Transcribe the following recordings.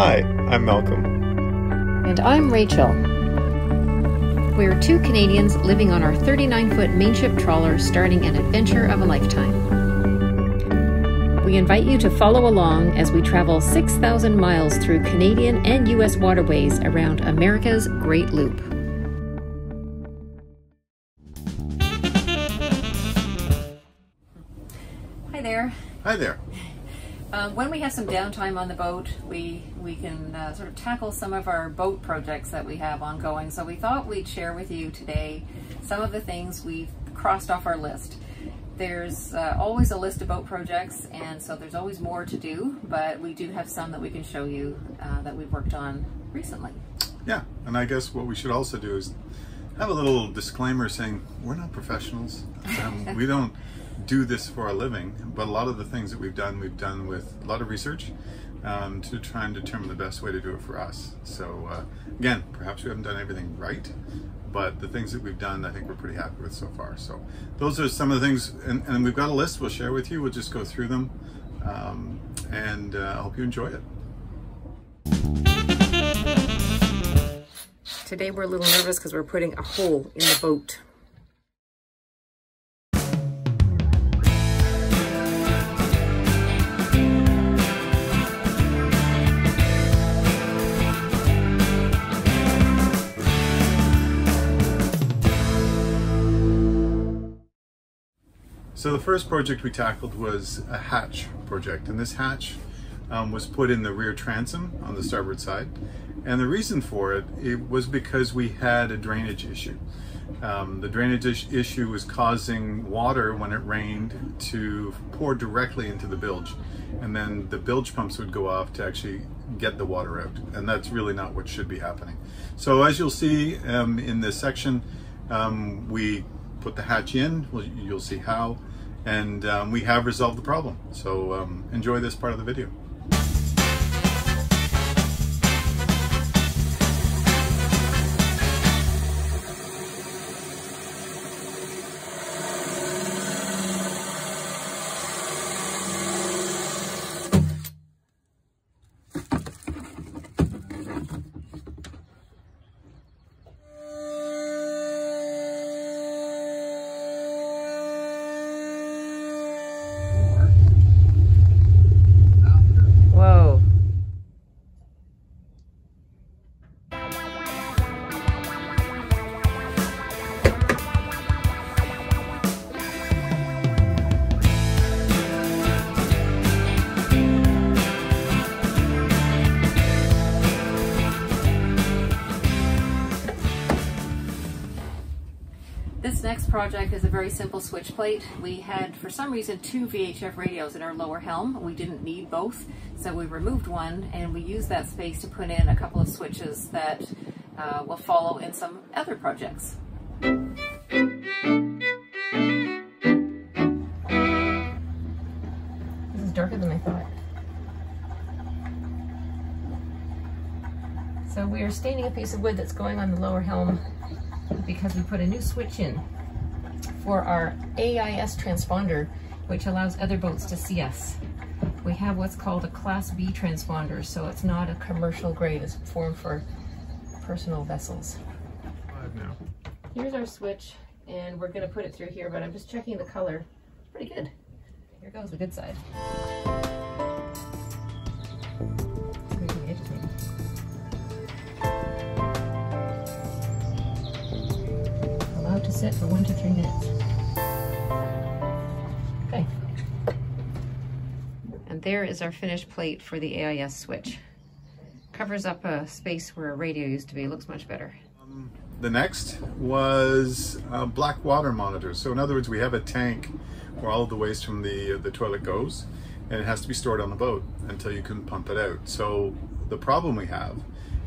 Hi, I'm Malcolm. And I'm Rachel. We're two Canadians living on our 39 foot Mainship trawler starting an adventure of a lifetime. We invite you to follow along as we travel 6,000 miles through Canadian and U.S. waterways around America's Great Loop. Hi there. Hi there. Um, when we have some downtime on the boat, we we can uh, sort of tackle some of our boat projects that we have ongoing. So we thought we'd share with you today some of the things we've crossed off our list. There's uh, always a list of boat projects, and so there's always more to do, but we do have some that we can show you uh, that we've worked on recently. Yeah, and I guess what we should also do is have a little disclaimer saying we're not professionals. Um, we don't do this for a living, but a lot of the things that we've done, we've done with a lot of research um, to try and determine the best way to do it for us. So uh, again, perhaps we haven't done everything right, but the things that we've done, I think we're pretty happy with so far. So those are some of the things, and, and we've got a list we'll share with you. We'll just go through them, um, and uh, I hope you enjoy it. Today we're a little nervous because we're putting a hole in the boat. So the first project we tackled was a hatch project, and this hatch um, was put in the rear transom on the starboard side. And the reason for it, it was because we had a drainage issue. Um, the drainage issue was causing water when it rained to pour directly into the bilge. And then the bilge pumps would go off to actually get the water out. And that's really not what should be happening. So as you'll see um, in this section, um, we put the hatch in, you'll see how, and um, we have resolved the problem. So um, enjoy this part of the video. Project is a very simple switch plate. We had, for some reason, two VHF radios in our lower helm. We didn't need both, so we removed one and we used that space to put in a couple of switches that uh, will follow in some other projects. This is darker than I thought. So we are staining a piece of wood that's going on the lower helm because we put a new switch in for our AIS transponder, which allows other boats to see us. We have what's called a Class B transponder, so it's not a commercial grade. It's formed for personal vessels. Here's our switch, and we're going to put it through here, but I'm just checking the color. It's pretty good. Here goes the good side. To sit for one to three minutes. Okay. And there is our finished plate for the AIS switch. Covers up a space where a radio used to be. It looks much better. Um, the next was uh, black water monitors. So in other words, we have a tank where all of the waste from the, uh, the toilet goes and it has to be stored on the boat until you can pump it out. So the problem we have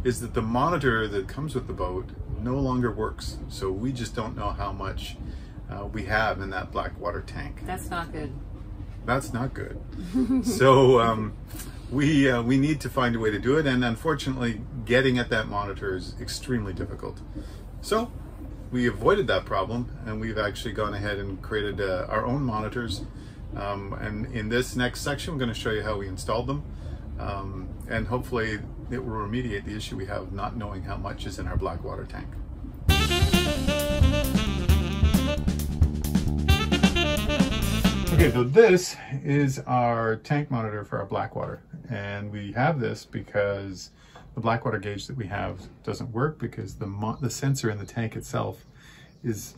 is that the monitor that comes with the boat no longer works. So we just don't know how much uh, we have in that black water tank. That's not good. That's not good. so um, we uh, we need to find a way to do it, and unfortunately, getting at that monitor is extremely difficult. So we avoided that problem, and we've actually gone ahead and created uh, our own monitors. Um, and in this next section, I'm going to show you how we installed them. Um, and hopefully it will remediate the issue we have of not knowing how much is in our black water tank. Okay, so this is our tank monitor for our Blackwater. And we have this because the Blackwater gauge that we have doesn't work because the, the sensor in the tank itself is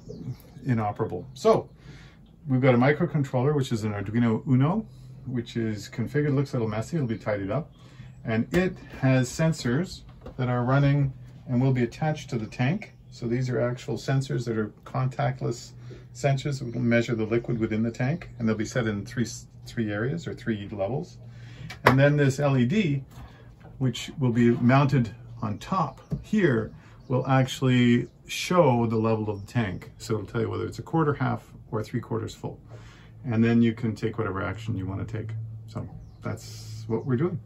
inoperable. So we've got a microcontroller, which is an Arduino Uno, which is configured, looks a little messy, it'll be tidied up. And it has sensors that are running and will be attached to the tank. So these are actual sensors that are contactless sensors that will measure the liquid within the tank, and they'll be set in three, three areas or three levels. And then this LED, which will be mounted on top here, will actually show the level of the tank. So it'll tell you whether it's a quarter, half, or three quarters full. And then you can take whatever action you want to take. So that's what we're doing.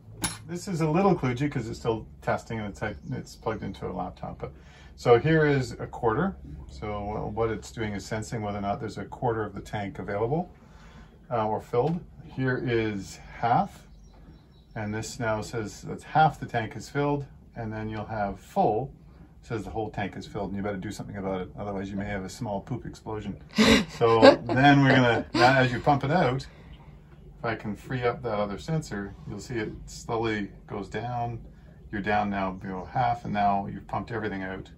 This is a little kludgy because it's still testing and it's, it's plugged into a laptop. But so here is a quarter. So what it's doing is sensing whether or not there's a quarter of the tank available uh, or filled. Here is half. And this now says that half the tank is filled. And then you'll have full, says the whole tank is filled and you better do something about it. Otherwise you may have a small poop explosion. so then we're gonna, now as you pump it out, I can free up that other sensor, you'll see it slowly goes down. You're down now below half and now you've pumped everything out.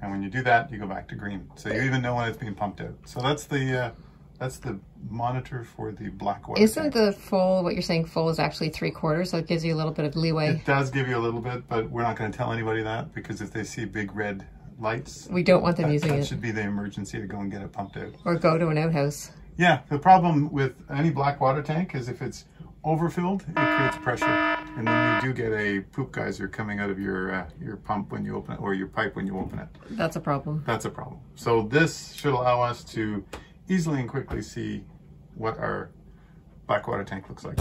And when you do that, you go back to green. So you even know when it's being pumped out. So that's the uh, that's the monitor for the black water. Isn't the full, what you're saying full is actually three quarters, so it gives you a little bit of leeway? It does give you a little bit, but we're not going to tell anybody that because if they see big red lights, we don't want them that, using that it. That should be the emergency to go and get it pumped out. Or go to an outhouse. Yeah, the problem with any black water tank is if it's overfilled, it creates pressure, and then you do get a poop geyser coming out of your uh, your pump when you open it, or your pipe when you open it. That's a problem. That's a problem. So this should allow us to easily and quickly see what our black water tank looks like.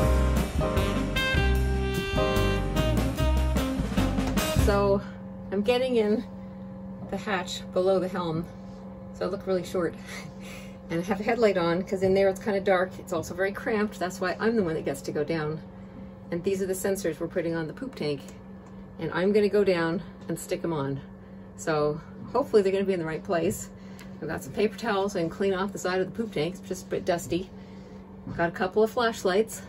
So I'm getting in the hatch below the helm, so I look really short. and I have a headlight on because in there it's kind of dark. It's also very cramped. That's why I'm the one that gets to go down. And these are the sensors we're putting on the poop tank. And I'm going to go down and stick them on. So hopefully they're going to be in the right place. I've got some paper towels and clean off the side of the poop tank. It's just a bit dusty. Got a couple of flashlights.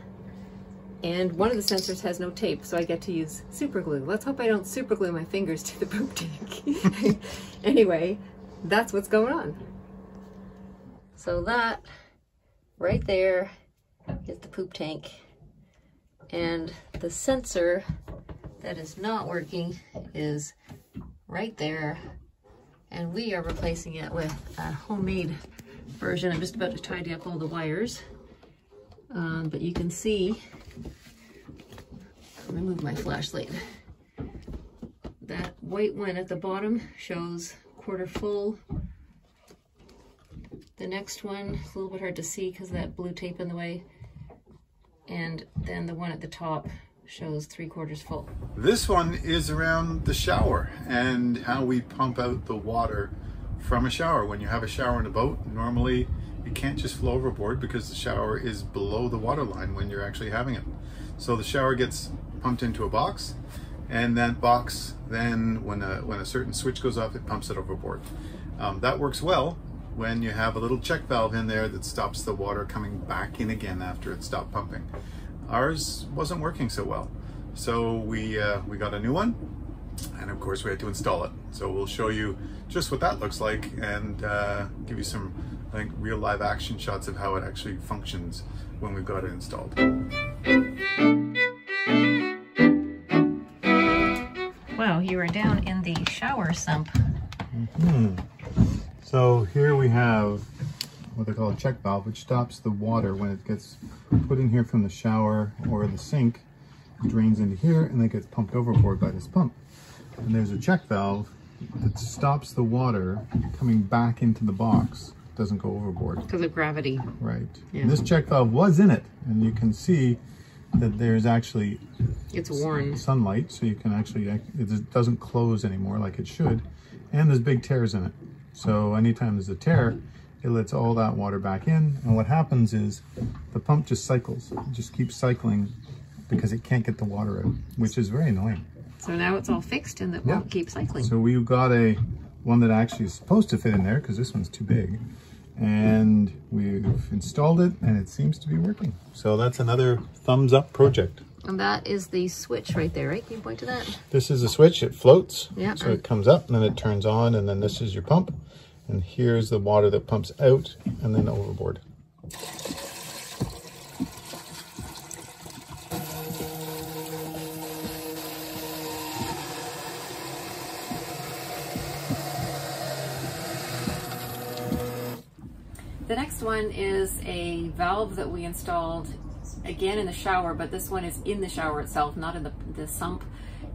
And one of the sensors has no tape, so I get to use super glue. Let's hope I don't super glue my fingers to the poop tank. anyway, that's what's going on. So that right there is the poop tank. And the sensor that is not working is right there. And we are replacing it with a homemade version. I'm just about to tidy up all the wires. Um, but you can see, let me move my flashlight. That white one at the bottom shows quarter full, the next one, it's a little bit hard to see because that blue tape in the way. And then the one at the top shows three quarters full. This one is around the shower and how we pump out the water from a shower. When you have a shower in a boat, normally you can't just flow overboard because the shower is below the water line when you're actually having it. So the shower gets pumped into a box and that box then when a, when a certain switch goes off, it pumps it overboard. Um, that works well when you have a little check valve in there that stops the water coming back in again after it stopped pumping. Ours wasn't working so well. So we, uh, we got a new one and of course we had to install it. So we'll show you just what that looks like and uh, give you some I think, real live action shots of how it actually functions when we've got it installed. Wow, you are down in the shower sump. Mm -hmm. So here we have what they call a check valve, which stops the water when it gets put in here from the shower or the sink, drains into here, and then gets pumped overboard by this pump. And there's a check valve that stops the water coming back into the box, doesn't go overboard. Because of gravity. Right. Yeah. this check valve was in it, and you can see that there's actually it's worn sunlight, so you can actually it doesn't close anymore like it should, and there's big tears in it. So anytime there's a tear, it lets all that water back in. And what happens is the pump just cycles, it just keeps cycling because it can't get the water out, which is very annoying. So now it's all fixed and it Yeah. won't keep cycling. So we've got a one that actually is supposed to fit in there because this one's too big. And we've installed it and it seems to be working. So that's another thumbs up project. and that is the switch right there, right? Can you point to that? This is a switch, it floats. Yeah. So it comes up and then it turns on and then this is your pump. And here's the water that pumps out and then overboard. The next one is a valve that we installed again in the shower, but this one is in the shower itself, not in the, the sump.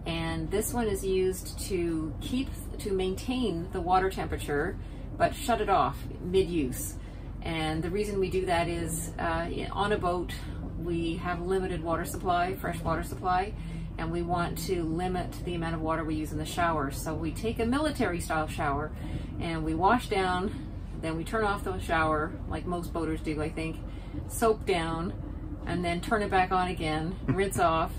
And this one is used to keep, to maintain the water temperature, but shut it off mid-use. And the reason we do that is uh, on a boat, we have limited water supply, fresh water supply, and we want to limit the amount of water we use in the shower. So we take a military style shower and we wash down, then we turn off the shower, like most boaters do, I think, soap down, and then turn it back on again, rinse off,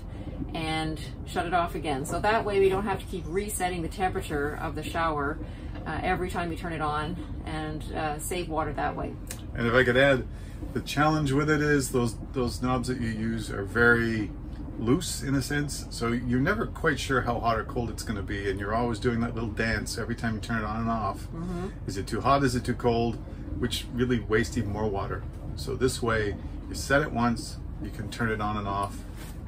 and shut it off again. So that way we don't have to keep resetting the temperature of the shower uh, every time you turn it on and uh, save water that way. And if I could add, the challenge with it is those those knobs that you use are very loose in a sense, so you're never quite sure how hot or cold it's going to be, and you're always doing that little dance every time you turn it on and off. Is it too hot? Is it too cold? Which really wastes even more water. So this way, you set it once, you can turn it on and off,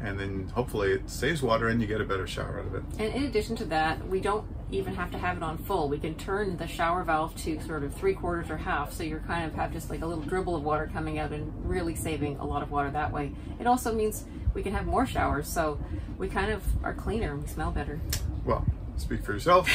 and then hopefully it saves water and you get a better shower out of it. And in addition to that, we don't even have to have it on full. We can turn the shower valve to sort of three quarters or half, so you're kind of have just like a little dribble of water coming out and really saving a lot of water that way. It also means we can have more showers, so we kind of are cleaner and we smell better. well, speak for yourself.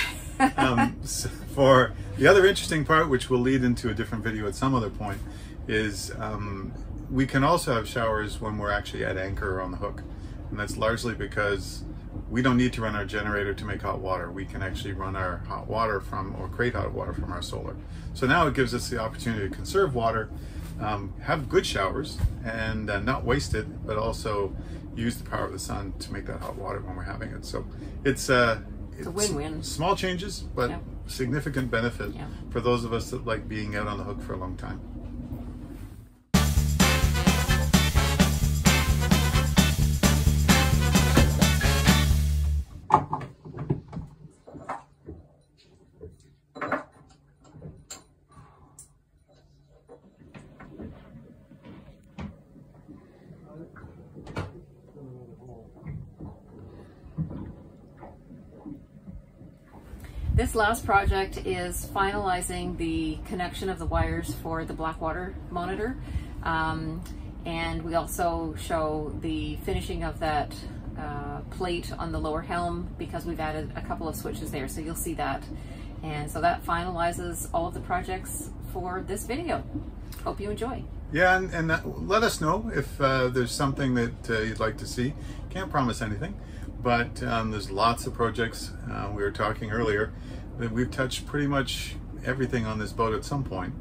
um, s- for the other interesting part, which will lead into a different video at some other point, is um, we can also have showers when we're actually at anchor or on the hook. And that's largely because we don't need to run our generator to make hot water. We can actually run our hot water from, or create hot water from our solar. So now it gives us the opportunity to conserve water, um, have good showers, and uh, not waste it, but also use the power of the sun to make that hot water when we're having it. So it's uh, It's a win-win. Small changes, but Yeah. significant benefit Yeah. for those of us that like being out on the hook for a long time. This last project is finalizing the connection of the wires for the Blackwater monitor. Um, and we also show the finishing of that uh, plate on the lower helm because we've added a couple of switches there. So you'll see that. And so that finalizes all of the projects for this video. Hope you enjoy. Yeah, and, and that, let us know if uh, there's something that uh, you'd like to see. Can't promise anything, but um, there's lots of projects. Uh, we were talking earlier that we've touched pretty much everything on this boat at some point.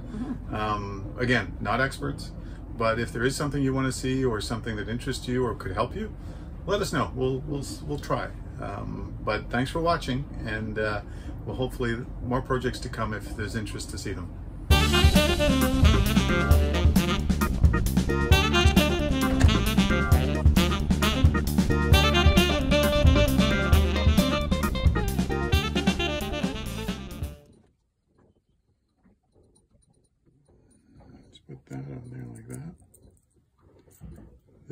Um, again, not experts, but if there is something you want to see or something that interests you or could help you, let us know. We'll we'll we'll try. Um, but thanks for watching, and uh, we'll hopefully more projects to come if there's interest to see them.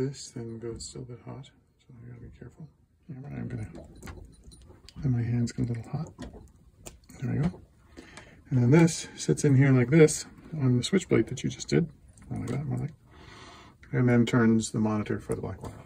This then goes still a bit hot, so I gotta be careful. Remember, I'm gonna let my hands get a little hot. There we go. And then this sits in here like this on the switch plate that you just did. Like that, more like. And then turns the monitor for the black wire.